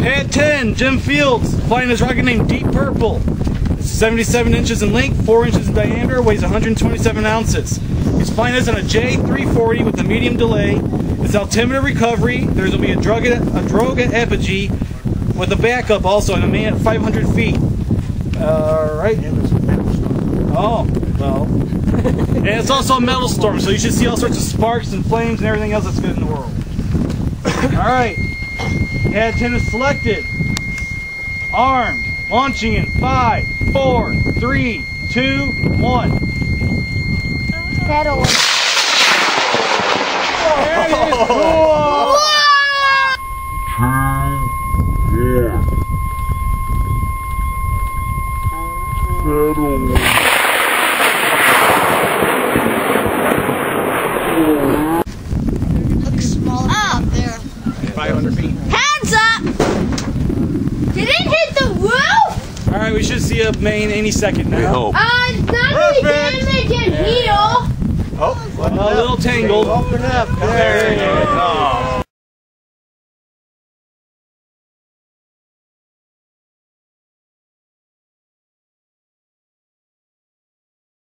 Pad 10, Jim Fields, flying his rocket named Deep Purple. It's 77 inches in length, 4 inches in diameter, weighs 127 ounces. He's flying this on a J340 with a medium delay. It's altimeter recovery. There's going to be a drogue, a drogue Apogee with a backup also and a main at 500 feet. All right. Oh, well. and it's also a metal storm, so you should see all sorts of sparks and flames and everything else that's good in the world. all right. Pad 10 is selected. Armed. Launching in five, four, three, two, one. Pedal. Yeah. Looks small up there. 500 feet. Hands up! Did it hit the roof? All right, we should see a main any second now. We hope. Uh, it's not really Perfect. damage and heal. Oh, a little tangled. Open There it is. Oh.